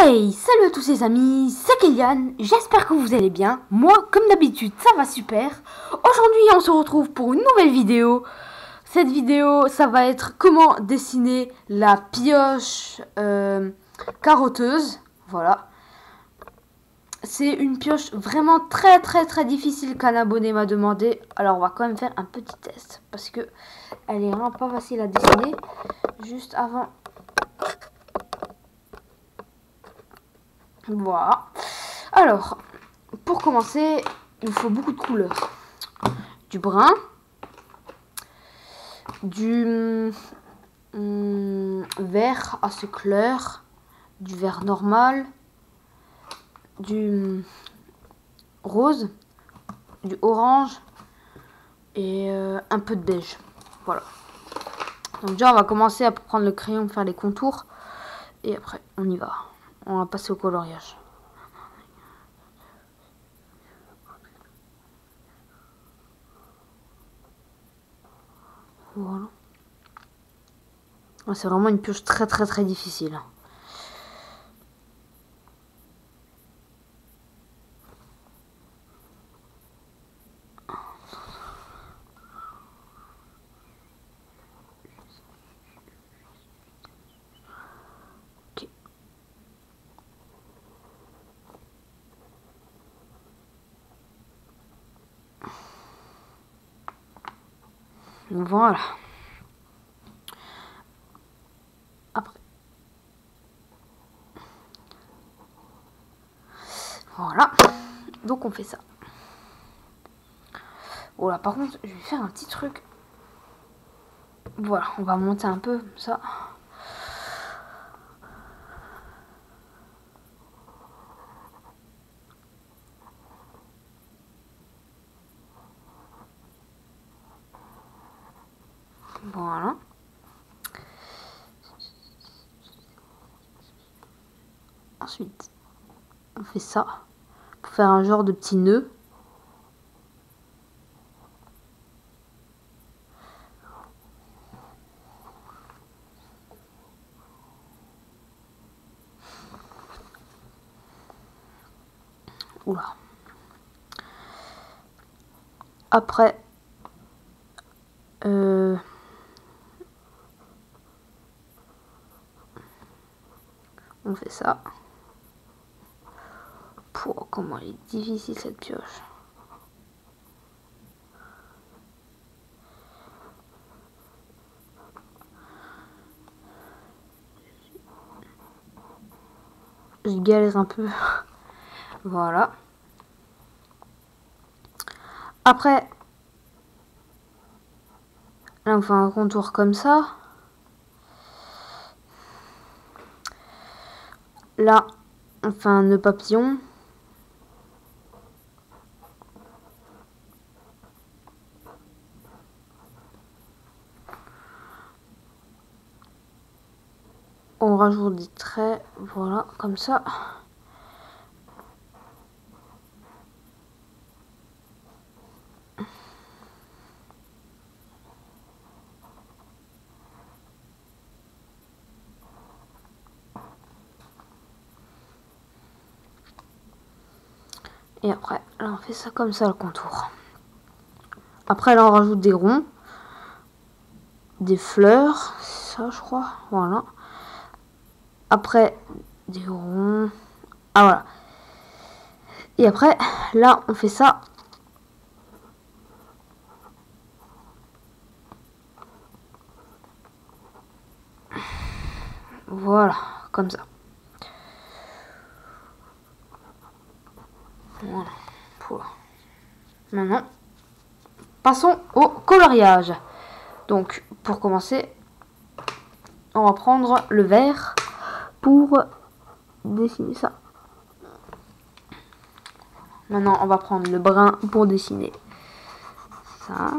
Hey Salut à tous les amis, c'est Kéliane, j'espère que vous allez bien. Moi, comme d'habitude, ça va super. Aujourd'hui, on se retrouve pour une nouvelle vidéo. Cette vidéo, ça va être comment dessiner la pioche euh, carotteuse. Voilà. C'est une pioche vraiment très très très difficile qu'un abonné m'a demandé. Alors, on va quand même faire un petit test. Parce que elle est vraiment pas facile à dessiner. Juste avant Voilà. Alors, pour commencer, il faut beaucoup de couleurs. Du brun, du hum, vert assez clair, du vert normal, du hum, rose, du orange et euh, un peu de beige. Voilà. Donc déjà, on va commencer à prendre le crayon, faire les contours et après, on y va on va passer au coloriage. Voilà. C'est vraiment une pioche très très très difficile. Voilà. Après. Voilà. Donc on fait ça. Voilà, par contre, je vais faire un petit truc. Voilà, on va monter un peu ça. Ensuite, on fait ça pour faire un genre de petit nœud. Oula. Après, euh, on fait ça. Pour comment elle est difficile cette pioche. Je galère un peu. voilà. Après, là on fait un contour comme ça. Là, un nœud papillon. On rajoute des traits, voilà, comme ça. Et après, là, on fait ça comme ça, le contour. Après, là, on rajoute des ronds. Des fleurs. Ça, je crois. Voilà. Après, des ronds. Ah, voilà. Et après, là, on fait ça. Voilà, comme ça. Voilà. Maintenant, passons au coloriage. Donc, pour commencer, on va prendre le vert pour dessiner ça. Maintenant, on va prendre le brun pour dessiner ça.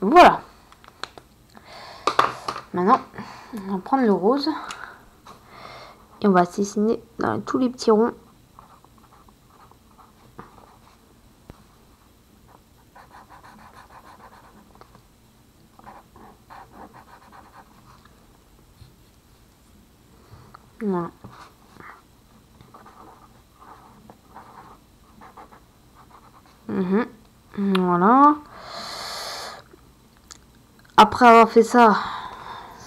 Voilà. Maintenant, on va prendre le rose. Et on va dessiner dans tous les petits ronds. Voilà. Mhm. Voilà. Après avoir fait ça,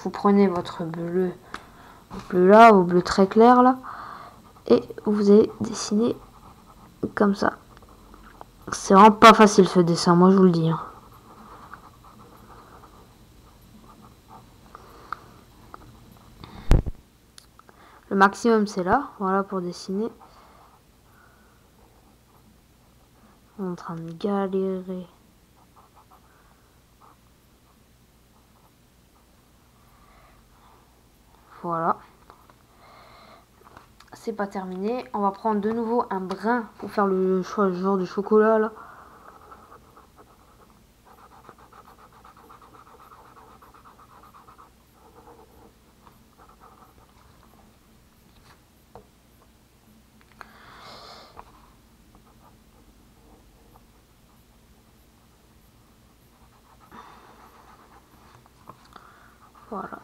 vous prenez votre bleu, bleu là, ou bleu très clair là, et vous allez dessiner comme ça. C'est vraiment pas facile ce dessin, moi je vous le dis. Hein. Le maximum c'est là, voilà pour dessiner. en train de galérer. Voilà. C'est pas terminé. On va prendre de nouveau un brin pour faire le choix genre de chocolat là. Voilà.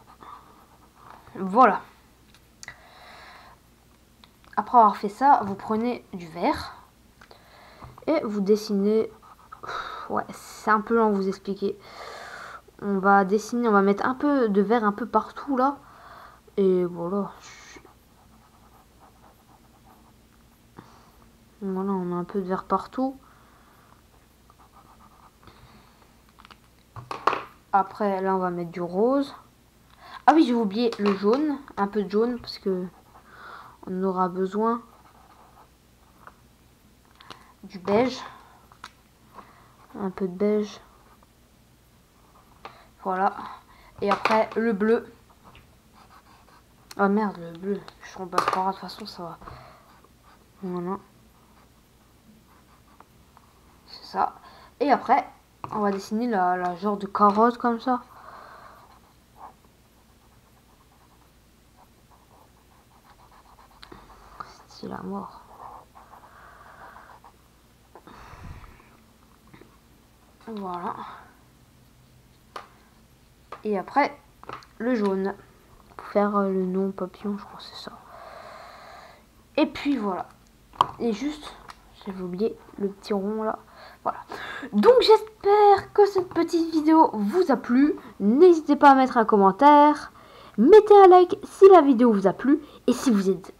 Voilà. Après avoir fait ça, vous prenez du verre et vous dessinez. Ouais, c'est un peu à vous expliquer. On va dessiner, on va mettre un peu de verre un peu partout là. Et voilà. Voilà, on a un peu de verre partout. Après, là, on va mettre du rose. Ah oui, j'ai oublié le jaune. Un peu de jaune parce que on aura besoin du beige. Un peu de beige. Voilà. Et après, le bleu. Oh merde, le bleu. Je suis pas de toute façon, ça va. Voilà. C'est ça. Et après, on va dessiner la, la genre de carotte comme ça. La mort. Voilà. Et après, le jaune. Pour faire euh, le nom papillon, je crois c'est ça. Et puis voilà. Et juste, j'avais oublié le petit rond là. Voilà. Donc j'espère que cette petite vidéo vous a plu. N'hésitez pas à mettre un commentaire. Mettez un like si la vidéo vous a plu. Et si vous êtes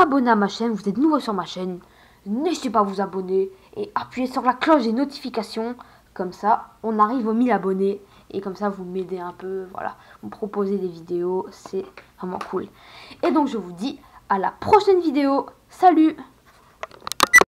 abonné à ma chaîne, vous êtes nouveau sur ma chaîne, n'hésitez pas à vous abonner et appuyer sur la cloche des notifications. Comme ça, on arrive aux 1000 abonnés. Et comme ça, vous m'aidez un peu. Voilà, vous proposez des vidéos. C'est vraiment cool. Et donc, je vous dis à la prochaine vidéo. Salut